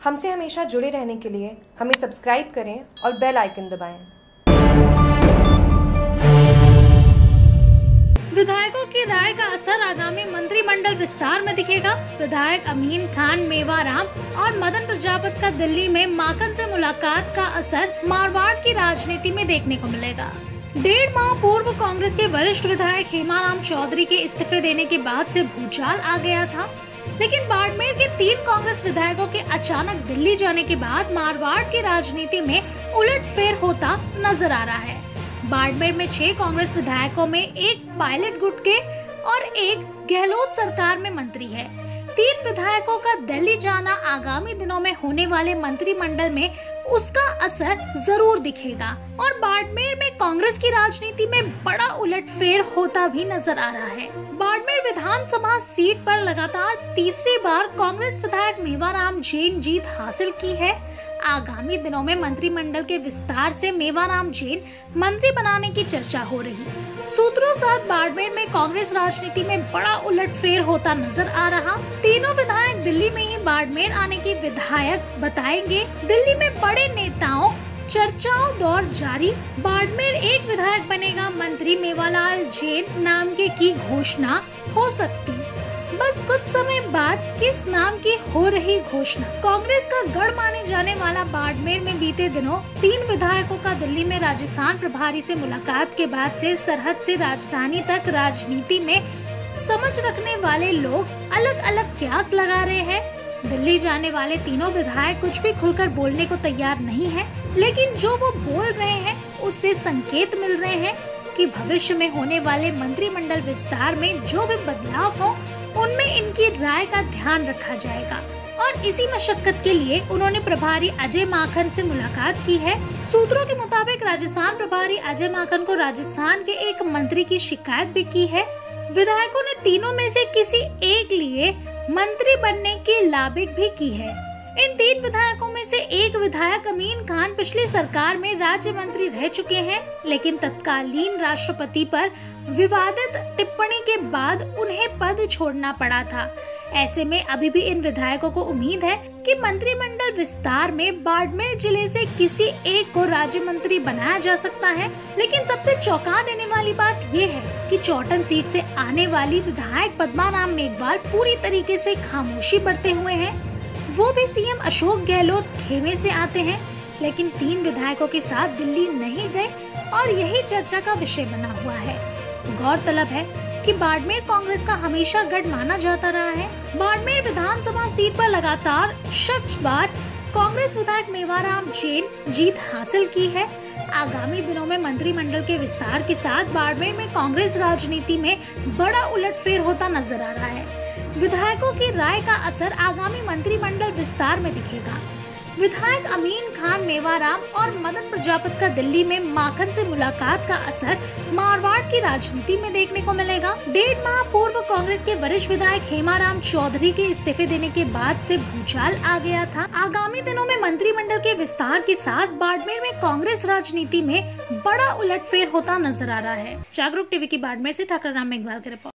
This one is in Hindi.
हमसे हमेशा जुड़े रहने के लिए हमें सब्सक्राइब करें और बेल आइकन दबाएँ। विधायकों की राय का असर आगामी मंत्रिमंडल विस्तार में दिखेगा। विधायक अमीन खान मेवाराम और मदन प्रजापत का दिल्ली में माकन से मुलाकात का असर मारवाड़ की राजनीति में देखने को मिलेगा। डेढ़ माह पूर्व कांग्रेस के वरिष्ठ विधायक हेमाराम चौधरी के इस्तीफे देने के बाद से भूचाल आ गया था। लेकिन बाड़मेर के तीन कांग्रेस विधायकों के अचानक दिल्ली जाने के बाद मारवाड़ की राजनीति में उलट फेर होता नज़र आ रहा है। बाड़मेर में छह कांग्रेस विधायकों में एक पायलट गुट के और एक गहलोत सरकार में मंत्री है। तीन विधायकों का दिल्ली जाना आगामी दिनों में होने वाले मंत्रिमंडल में उसका असर ज़रूर दिखेगा। और बाड़मेर में कांग्रेस की राजनीति में बड़ा उलटफेर होता भी नज़र आ रहा है। बाड़मेर विधानसभा सीट पर लगातार तीसरी बार कांग्रेस विधायक मेवाराम जैन जीत हासिल की है। आगामी दिनों में मंत्रिमंडल के विस्तार से मेवाराम जैन मंत्री बनाने की चर्चा हो रही। सूत्रों साथ बाड़मेर में कांग्रेस राजनीति में बड़ा उलटफेर होता नज़र आ रहा। तीनों विधायक दिल्ली में ही बाड़मेर आने की विधायक बताएँगे। दिल्ली में बड़े नेताओं, चर्चाओं दौर जारी। बाड़मेर एक विधायक बनेगा मंत्री मेवालाल जैन, नाम के की घोषणा हो सकती। बस कुछ समय बाद किस नाम की हो रही घोषणा? कांग्रेस का गढ़ माने जाने वाला बाड़मेर में बीते दिनों तीन विधायकों का दिल्ली में राजस्थान प्रभारी से मुलाकात के बाद से सरहद से राजधानी तक राजनीति में समझ रखने वाले लोग अलग अलग क्यास लगा रहे हैं। दिल्ली जाने वाले तीनों विधायक कुछ भी खुलकर बोलने को तैयार नहीं है, लेकिन जो वो बोल रहे हैं, उससे संकेत मिल रहे हैं कि भविष्य में होने वाले मंत्रिमंडल विस्तार में जो भी बदलाव हो, उनमें इनकी राय का ध्यान रखा जाएगा। और इसी मशक्कत के लिए उन्होंने प्रभारी अजय माखन से मुलाकात की है। सूत्रों के मुताबिक राजस्थान प्रभारी अजय माखन को राजस्थान के एक मंत्री की शिकायत भी की है। विधायकों ने तीनों में से किसी एक लिए मंत्री बनने की लाबिक भी की है। इन तीन विधायकों में से एक विधायक अमीन खान पिछली सरकार में राज्य मंत्री रह चुके हैं, लेकिन तत्कालीन राष्ट्रपति पर विवादित टिप्पणी के बाद उन्हें पद छोड़ना पड़ा था। ऐसे में अभी भी इन विधायकों को उम्मीद है कि मंत्रिमंडल विस्तार में बाड़मेर ज़िले से किसी एक को राज्य मंत्री बनाया जा सकता है। लेकिन सबसे चौंका देने वाली बात ये है कि चौटन सीट से आने वाली विधायक पद्माराम मेघवाल पूरी तरीके से खामोशी बरते हुए हैं। वो भी सीएम अशोक गहलोत खेमे से आते हैं, लेकिन तीन विधायकों के साथ दिल्ली नहीं गए और यही चर्चा का विषय बना हुआ है। गौरतलब है कि बाड़मेर कांग्रेस का हमेशा गढ़ माना जाता रहा है। बाड़मेर विधानसभा सीट पर लगातार शख्स बार कांग्रेस विधायक मेवाराम जैन जीत हासिल की है। आगामी दिनों में मंत्रिमंडल के विस्तार के साथ बाड़मेर में कांग्रेस राजनीति में बड़ा उलटफेर होता नज़र आ रहा है। विधायकों की राय का असर आगामी मंत्रिमंडल विस्तार में दिखेगा। विधायक अमीन खान मेवाराम और मदन प्रजापत का दिल्ली में माखन से मुलाकात का असर मारवाड़ की राजनीति में देखने को मिलेगा। डेढ़ माह पूर्व कांग्रेस के वरिष्ठ विधायक हेमाराम चौधरी के इस्तीफे देने के बाद से भूचाल आ गया था। आगामी दिनों में मंत्रिमंडल के विस्तार के साथ बाड़मेर में कांग्रेस राजनीति में बड़ा उलटफेर होता नज़र आ रहा है। जागरूक टीवी की बाड़मेर ऐसी ठाकर राम मेघवाल की रिपोर्ट।